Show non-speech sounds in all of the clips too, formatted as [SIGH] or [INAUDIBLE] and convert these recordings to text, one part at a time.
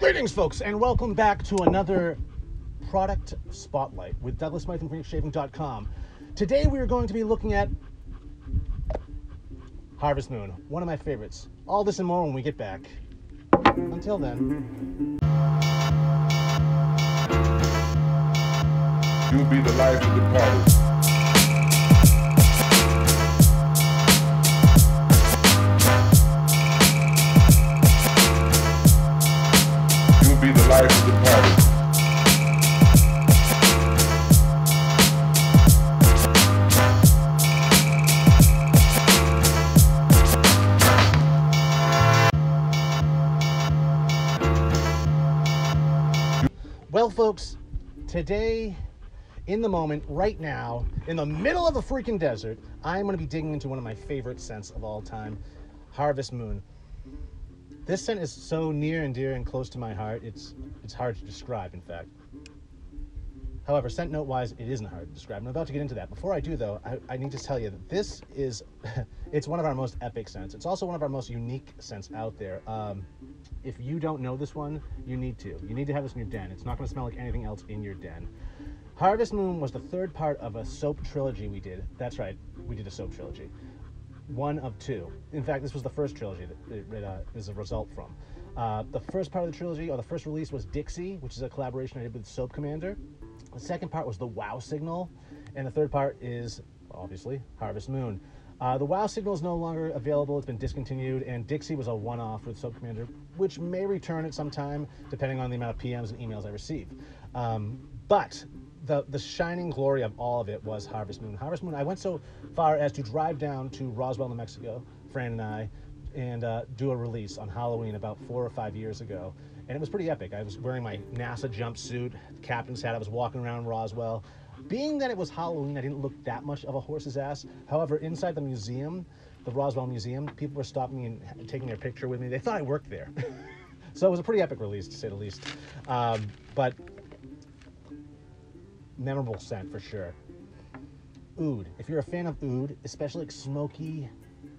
Greetings, folks, and welcome back to another product spotlight with Douglas from. Today we are going to be looking at Harvest Moon, one of my favorites. All this and more when we get back. Until then. You'll be the life of the party. Well, folks, today, in the moment, right now, in the middle of the freaking desert, I'm going to be digging into one of my favorite scents of all time, Harvest Moon. This scent is so near and dear and close to my heart, it's it's hard to describe, in fact. However, scent note wise, it isn't hard to describe. I'm about to get into that. Before I do, though, I, I need to tell you that this is, [LAUGHS] it's one of our most epic scents. It's also one of our most unique scents out there. Um, if you don't know this one, you need to. You need to have this in your den. It's not going to smell like anything else in your den. Harvest Moon was the third part of a soap trilogy we did. That's right, we did a soap trilogy. One of two. In fact, this was the first trilogy that it, it uh, is a result from. Uh, the first part of the trilogy, or the first release, was Dixie, which is a collaboration I did with Soap Commander. The second part was the Wow Signal, and the third part is obviously Harvest Moon. Uh, the Wow Signal is no longer available; it's been discontinued, and Dixie was a one-off with Soap Commander, which may return at some time, depending on the amount of PMs and emails I receive. Um, but the the shining glory of all of it was Harvest Moon. Harvest Moon. I went so far as to drive down to Roswell, New Mexico, Fran and I, and uh, do a release on Halloween about four or five years ago. And it was pretty epic. I was wearing my NASA jumpsuit, captain's hat. I was walking around Roswell. Being that it was Halloween, I didn't look that much of a horse's ass. However, inside the museum, the Roswell Museum, people were stopping me and taking their picture with me. They thought I worked there. [LAUGHS] so it was a pretty epic release, to say the least. Um, but memorable scent for sure. Oud. If you're a fan of oud, especially like smoky,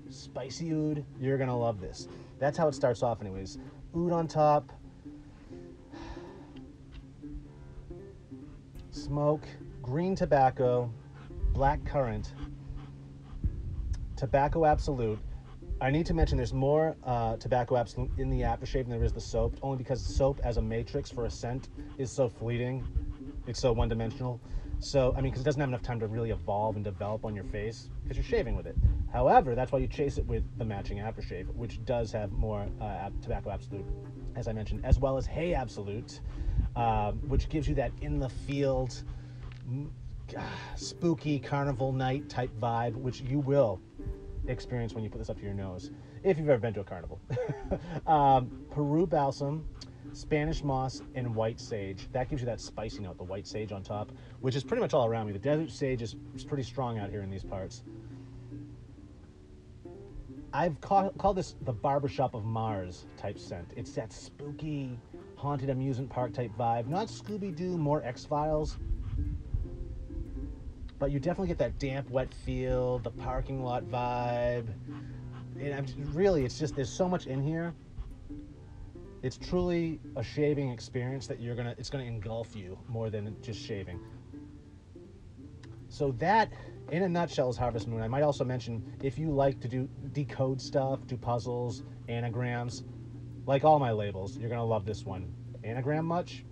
spicy oud, you're gonna love this. That's how it starts off, anyways. Oud on top, smoke, green tobacco, black currant, tobacco absolute. I need to mention there's more uh, tobacco absolute in the aftershave than there is the soap, only because soap as a matrix for a scent is so fleeting. It's so one dimensional. So, I mean, because it doesn't have enough time to really evolve and develop on your face because you're shaving with it. However, that's why you chase it with the matching aftershave, which does have more uh, tobacco absolute, as I mentioned, as well as hay absolute, um, which gives you that in the field, ah, spooky carnival night type vibe, which you will experience when you put this up to your nose, if you've ever been to a carnival. [LAUGHS] um, Peru balsam, Spanish moss, and white sage. That gives you that spicy note, the white sage on top, which is pretty much all around me. The desert sage is, is pretty strong out here in these parts. I've ca- called this the barbershop of Mars type scent. It's that spooky, haunted amusement park type vibe. Not Scooby Doo, more X Files. But you definitely get that damp, wet feel, the parking lot vibe. And I'm just- really, it's just there's so much in here. It's truly a shaving experience that you're gonna. It's gonna engulf you more than just shaving. So that, in a nutshell, is Harvest Moon. I might also mention if you like to do decode stuff, do puzzles, anagrams, like all my labels, you're gonna love this one. Anagram much?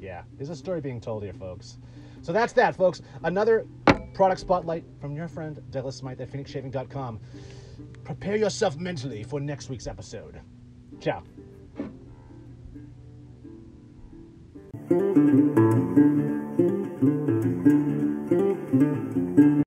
Yeah, there's a story being told here, folks. So that's that, folks. Another product spotlight from your friend Douglas Smythe at PhoenixShaving.com. Prepare yourself mentally for next week's episode. Ciao. Thank